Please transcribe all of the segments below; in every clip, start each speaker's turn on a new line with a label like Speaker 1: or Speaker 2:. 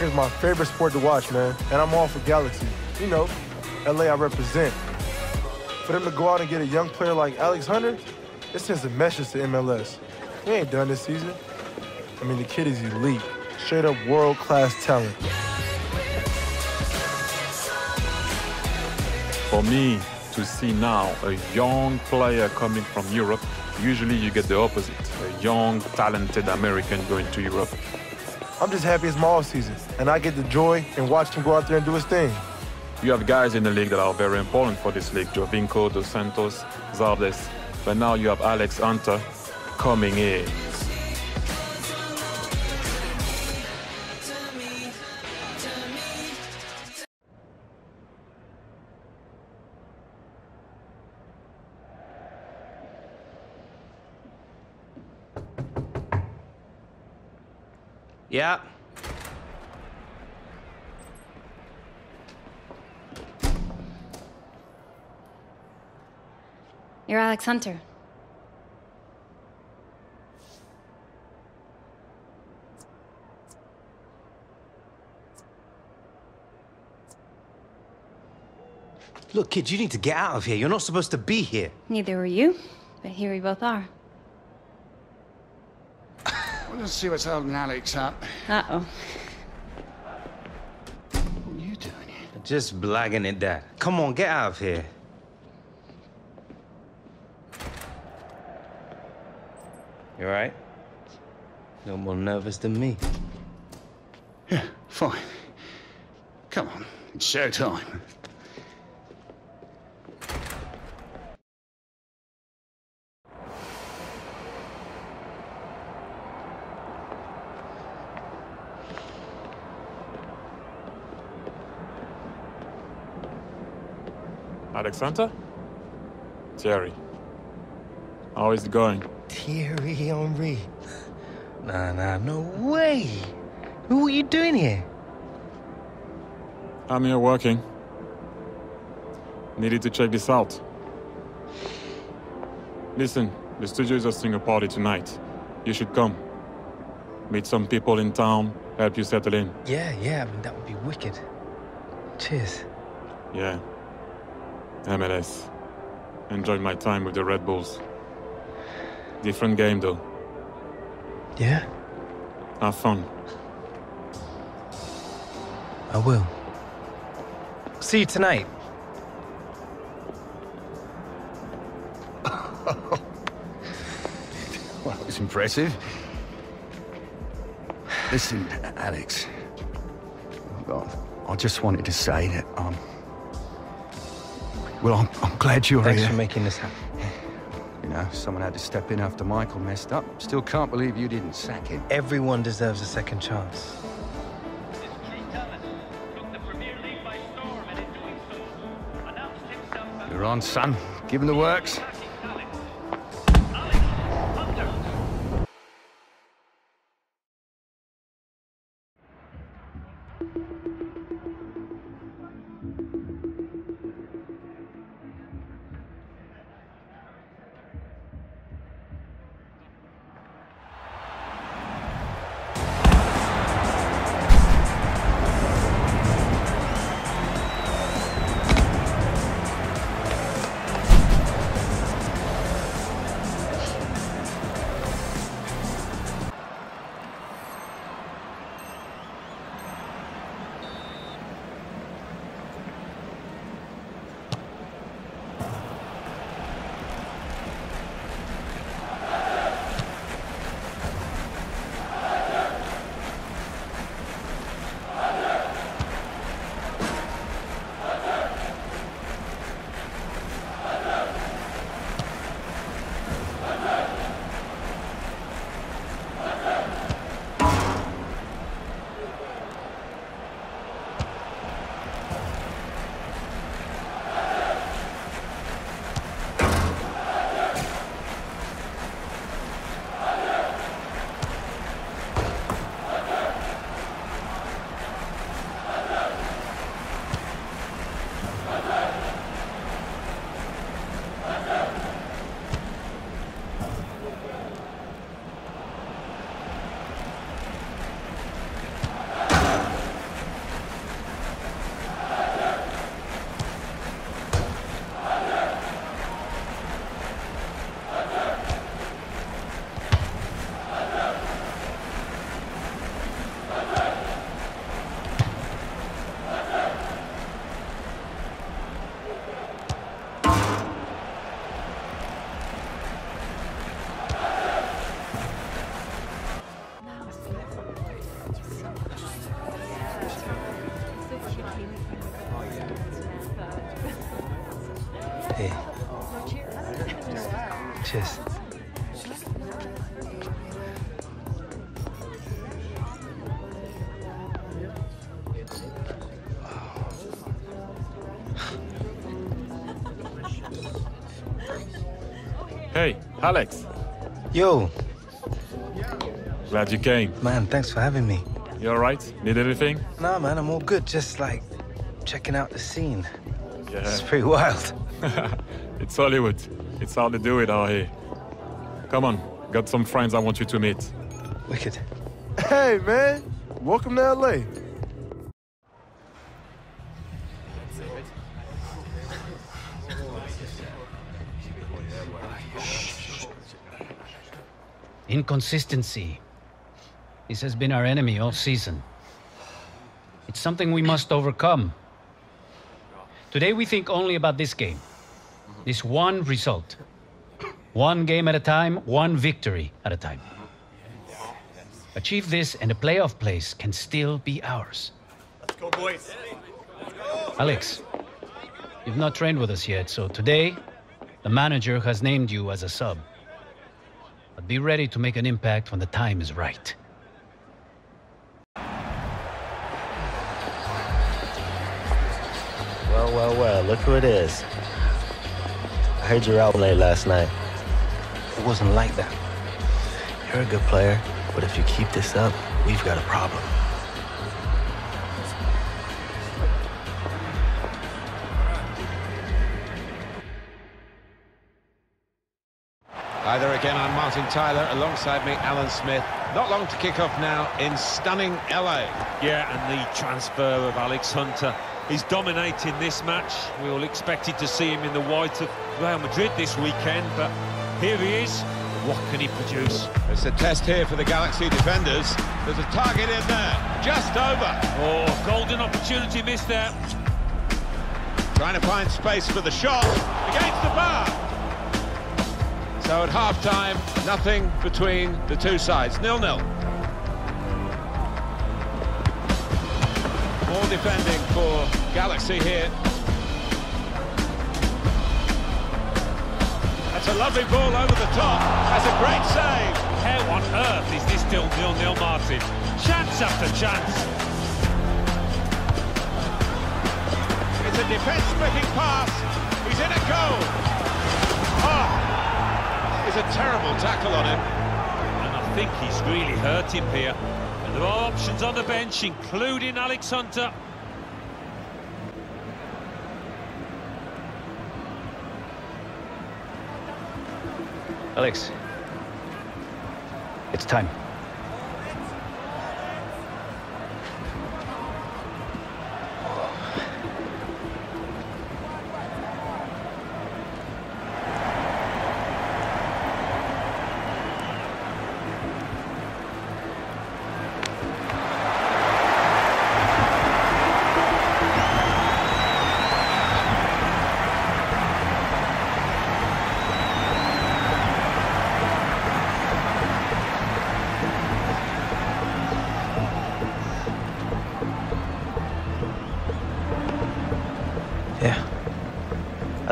Speaker 1: Soccer is my favorite sport to watch, man, and I'm all for Galaxy. You know, LA I represent. For them to go out and get a young player like Alex Hunter, it sends a message to MLS. We ain't done this season. I mean, the kid is elite, straight up world-class talent.
Speaker 2: For me, to see now a young player coming from Europe, usually you get the opposite. A young, talented American going to Europe.
Speaker 1: I'm just happy it's my off season, and I get the joy and watch him go out there and do his thing.
Speaker 2: You have guys in the league that are very important for this league. Giovinco, Dos Santos, Zardes. But now you have Alex Hunter coming in.
Speaker 3: Yeah.
Speaker 4: You're Alex Hunter.
Speaker 3: Look, kid, you need to get out of here. You're not supposed to be here.
Speaker 4: Neither were you, but here we both are.
Speaker 5: Well, let's see what's holding Alex up.
Speaker 4: Uh-oh.
Speaker 5: What are you doing here?
Speaker 3: Just blagging it, Dad. Come on, get out of here. You all right? No more nervous than me.
Speaker 5: Yeah, fine. Come on, it's showtime.
Speaker 2: Hunter? Thierry. How is it going?
Speaker 3: Thierry Henry. Nah, nah, no way. What are you doing here?
Speaker 2: I'm here working. Needed to check this out. Listen, the studio is hosting a party tonight. You should come. Meet some people in town, help you settle in.
Speaker 3: Yeah, yeah, I mean, that would be wicked. Cheers.
Speaker 2: Yeah. MLS. Enjoyed my time with the Red Bulls. Different game though.
Speaker 3: Yeah,
Speaker 2: Have fun.
Speaker 3: I will. See you tonight.
Speaker 5: Well, that was impressive. Listen, Alex. Well, I just wanted to say that, I'm... um... Well, I'm, I'm glad you're
Speaker 3: Thanks
Speaker 5: here.
Speaker 3: Thanks for making this happen.
Speaker 5: You know, someone had to step in after Michael messed up. Still can't believe you didn't sack him.
Speaker 3: Everyone deserves a second chance.
Speaker 5: You're on, son. Give him the works.
Speaker 2: Alex,
Speaker 3: Yo,
Speaker 2: glad you came.
Speaker 3: man, thanks for having me.
Speaker 2: You alright? Need anything?
Speaker 3: Nah, man, I'm all good. Just like checking out the scene.
Speaker 2: Yeah.
Speaker 3: It's pretty wild.
Speaker 2: it's Hollywood. It's how they do it out here. Come on, got some friends I want you to meet.
Speaker 3: Wicked.
Speaker 1: Hey, man. Welcome to LA.
Speaker 6: Inconsistency. This has been our enemy all season. It's something we must overcome. Today we think only about this game. This one result. One game at a time, one victory at a time. Achieve this and a playoff place can still be ours. Let's go, boys. Alex, you've not trained with us yet, so today the manager has named you as a sub. But be ready to make an impact when the time is right.
Speaker 7: Well, well, well, look who it is. I heard you were out late last night.
Speaker 3: It wasn't like that.
Speaker 7: You're a good player, but if you keep this up, we've got a problem.
Speaker 8: Either again, I'm Martin Tyler. Alongside me, Alan Smith. Not long to kick off now in stunning LA.
Speaker 9: Yeah, and the transfer of Alex Hunter. He's dominating this match. We all expected to see him in the white of Real Madrid this weekend, but here he is. What can he produce?
Speaker 8: It's a test here for the Galaxy defenders. There's a target in there, just over.
Speaker 9: Oh, golden opportunity missed there.
Speaker 8: Trying to find space for the shot against the bar. So at half-time, nothing between the two sides. Nil-nil. More defending for Galaxy here. That's a lovely ball over the top. That's a great save.
Speaker 9: How on earth is this still nil-nil, Martin? Chance after chance.
Speaker 8: It's a defence-splitting pass. He's in a goal. Oh, it's a terrible tackle on him.
Speaker 9: And I think he's really hurt him here. And there are options on the bench, including Alex Hunter.
Speaker 6: Alex, it's time.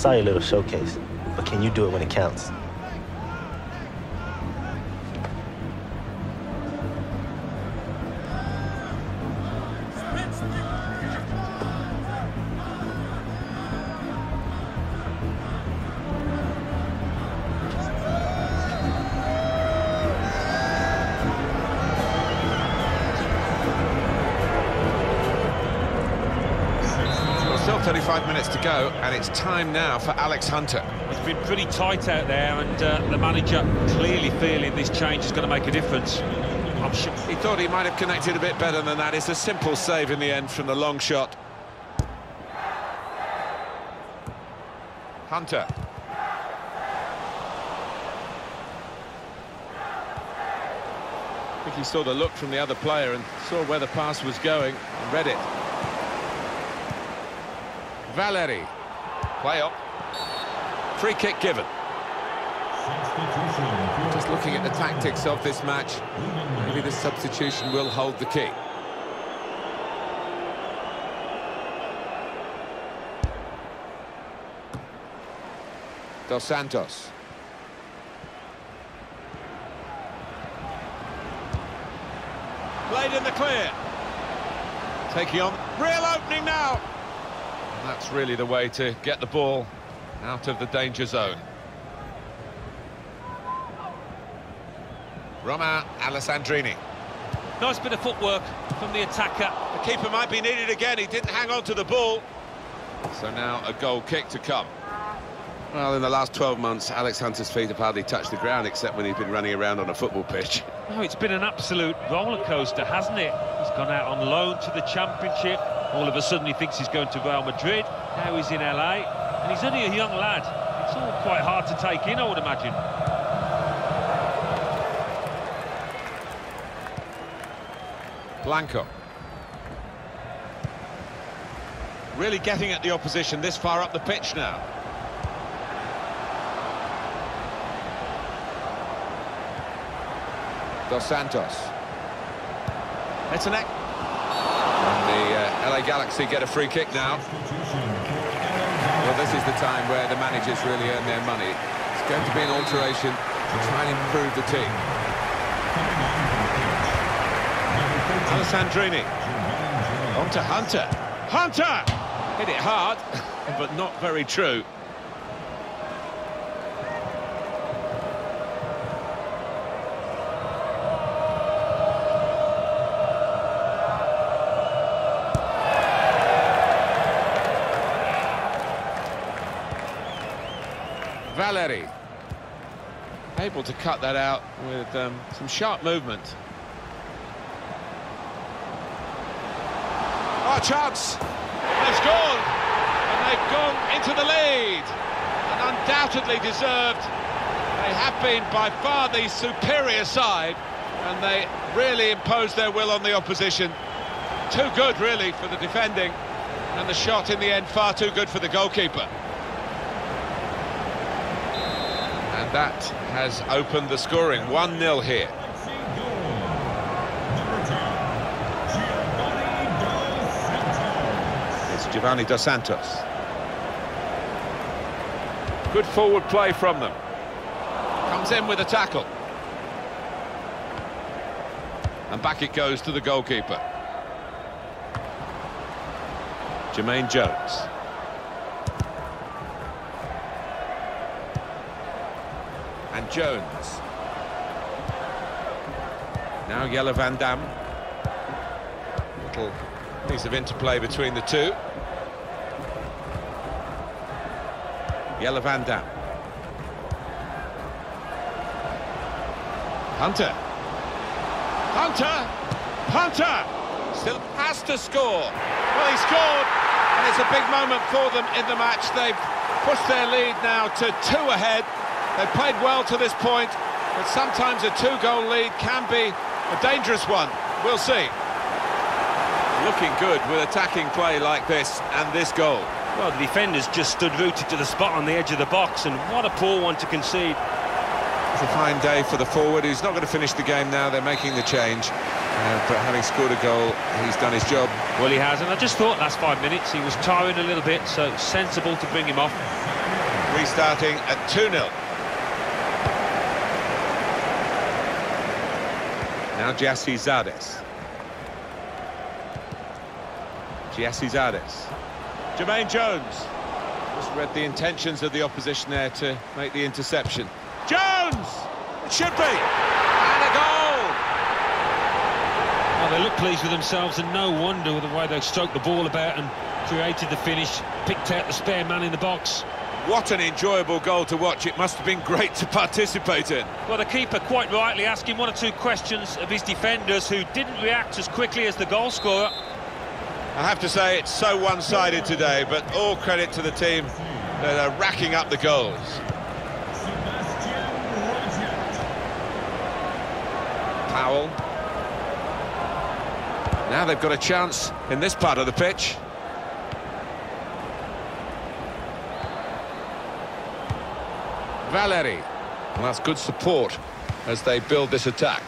Speaker 7: Saw your little showcase, but can you do it when it counts?
Speaker 8: Five minutes to go, and it's time now for Alex Hunter.
Speaker 9: It's been pretty tight out there, and uh, the manager clearly feeling this change is going to make a difference. I'm sure
Speaker 8: he thought he might have connected a bit better than that. It's a simple save in the end from the long shot. Hunter. I think he saw the look from the other player and saw where the pass was going and read it. Valeri. Play up. Free kick given. Just looking at the tactics of this match, maybe the substitution will hold the key. Dos Santos. Played in the clear. Taking on. Real opening now. And that's really the way to get the ball out of the danger zone. Romain Alessandrini.
Speaker 9: Nice bit of footwork from the attacker.
Speaker 8: The keeper might be needed again. He didn't hang on to the ball. So now a goal kick to come.
Speaker 10: Well, in the last 12 months, Alex Hunter's feet have hardly touched the ground except when he's been running around on a football pitch.
Speaker 9: Oh, it's been an absolute roller coaster, hasn't it? He's gone out on loan to the Championship. All of a sudden, he thinks he's going to Real Madrid. Now he's in LA, and he's only a young lad. It's all quite hard to take in, I would imagine.
Speaker 8: Blanco. Really getting at the opposition this far up the pitch now. Dos Santos. It's an... Uh, LA Galaxy get a free kick now.
Speaker 10: Well, this is the time where the managers really earn their money. It's going to be an alteration to try and improve the team.
Speaker 8: Alessandrini. On to Hunter. Hunter! Hit it hard, but not very true. Valeri. Able to cut that out with um, some sharp movement. Oh, chance! They've scored! And they've gone into the lead! And undoubtedly deserved. They have been by far the superior side, and they really imposed their will on the opposition. Too good, really, for the defending, and the shot in the end far too good for the goalkeeper. And that has opened the scoring. 1-0 here. It's Giovani Dos Santos. Good forward play from them. Comes in with a tackle. And back it goes to the goalkeeper. Jermaine Jones. And Jones. Now Jelle Van Damme. Little piece of interplay between the two. Jelle Van Damme. Hunter. Hunter! Hunter! Still has to score. Well, he scored, and it's a big moment for them in the match. They've pushed their lead now to two ahead. They've played well to this point, but sometimes a two-goal lead can be a dangerous one. We'll see. Looking good with attacking play like this and this goal.
Speaker 9: Well, the defenders just stood rooted to the spot on the edge of the box, and what a poor one to concede.
Speaker 8: It's a fine day for the forward, who's not going to finish the game now. They're making the change. Uh, but having scored a goal, he's done his job.
Speaker 9: Well, he has, and I just thought last five minutes he was tiring a little bit, so sensible to bring him off.
Speaker 8: Restarting at 2-0. Now Gyasi Zardes. Gyasi Zardes. Jermaine Jones. Just read the intentions of the opposition there to make the interception. Jones! It should be! And a goal!
Speaker 9: Well, they look pleased with themselves, and no wonder with the way they stroked the ball about and created the finish, picked out the spare man in the box.
Speaker 8: What an enjoyable goal to watch. It must have been great to participate in.
Speaker 9: Well, the keeper quite rightly asking one or two questions of his defenders who didn't react as quickly as the goal scorer.
Speaker 8: I have to say it's so one-sided today, but all credit to the team that are racking up the goals. Powell. Now they've got a chance in this part of the pitch. Valeri. Well, that's good support as they build this attack.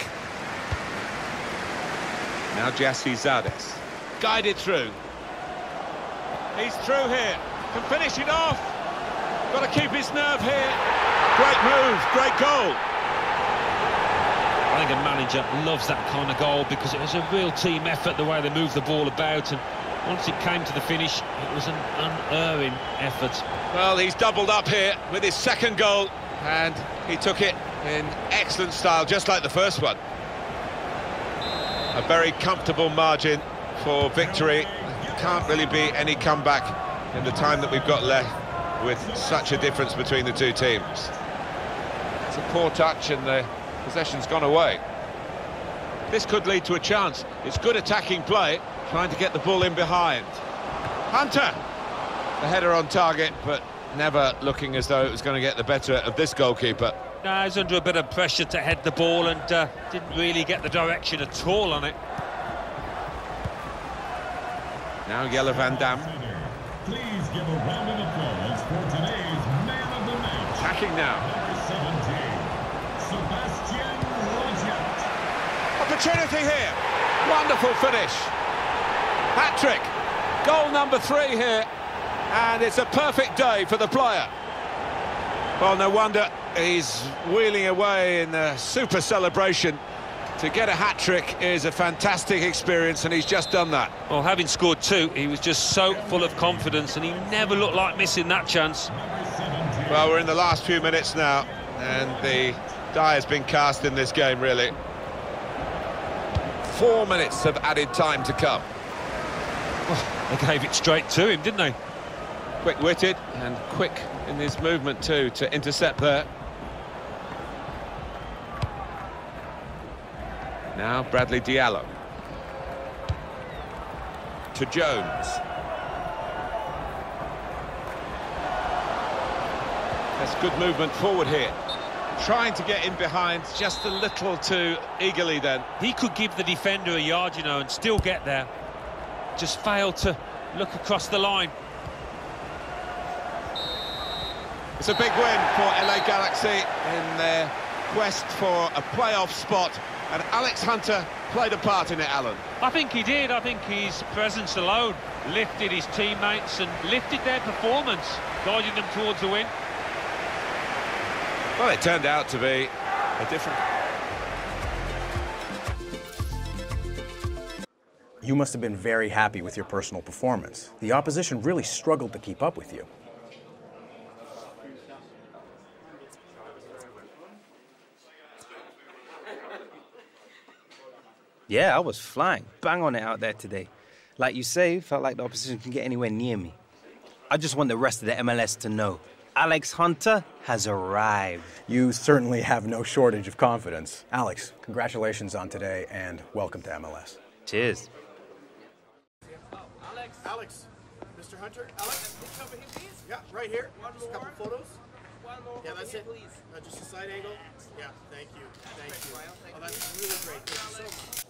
Speaker 8: Now Gyasi Zardes. Guided through. He's through here. Can finish it off. Got to keep his nerve here. Great move, great goal.
Speaker 9: I think a manager loves that kind of goal because it was a real team effort the way they moved the ball about and once it came to the finish it was an unerring effort.
Speaker 8: Well, he's doubled up here with his second goal and he took it in excellent style, just like the first one. A very comfortable margin for victory. Can't really be any comeback in the time that we've got left with such a difference between the two teams. It's a poor touch and the possession's gone away. This could lead to a chance. It's good attacking play, trying to get the ball in behind. Hunter! The header on target, but never looking as though it was going to get the better of this goalkeeper.
Speaker 9: No, he's under a bit of pressure to head the ball and uh, didn't really get the direction at all on it.
Speaker 8: Now Jelle Van Damme.
Speaker 11: Please give a round of applause for today's man of the match.
Speaker 8: Attacking now.
Speaker 11: Number 17, Sebastian Lletget.
Speaker 8: Opportunity here. Wonderful finish. Hat-trick. Goal number three here. And it's a perfect day for the player. Well, no wonder he's wheeling away in a super celebration. To get a hat-trick is a fantastic experience, and he's just done that.
Speaker 9: Well, having scored two, he was just so full of confidence and he never looked like missing that chance.
Speaker 8: Well, we're in the last few minutes now, and the die has been cast in this game, really. Four minutes of added time to come.
Speaker 9: They gave it straight to him, didn't they?
Speaker 8: Quick-witted and quick in his movement too to intercept there. Now Bradley Diallo. To Jones. That's good movement forward here. Trying to get in behind just a little too eagerly then.
Speaker 9: He could give the defender a yard, you know, and still get there. Just failed to look across the line.
Speaker 8: It's a big win for LA Galaxy in their quest for a playoff spot. And Alex Hunter played a part in it, Alan.
Speaker 9: I think he did. I think his presence alone lifted his teammates and lifted their performance, guiding them towards the win.
Speaker 8: Well, it turned out to be a different...
Speaker 12: You must have been very happy with your personal performance. The opposition really struggled to keep up with you.
Speaker 3: Yeah, I was flying. Bang on it out there today. Like you say, felt like the opposition can get anywhere near me. I just want the rest of the MLS to know Alex Hunter has arrived.
Speaker 12: You certainly have no shortage of confidence. Alex, congratulations on today and welcome to MLS.
Speaker 3: Cheers.
Speaker 13: Alex. Mr. Hunter. Alex. Over here, please. Yeah, right here. One just a couple photos. One more. Yeah, that's it. Please. Uh, just a side angle. Yeah, thank you. Thank you. Oh, that's really great. Thank you so much.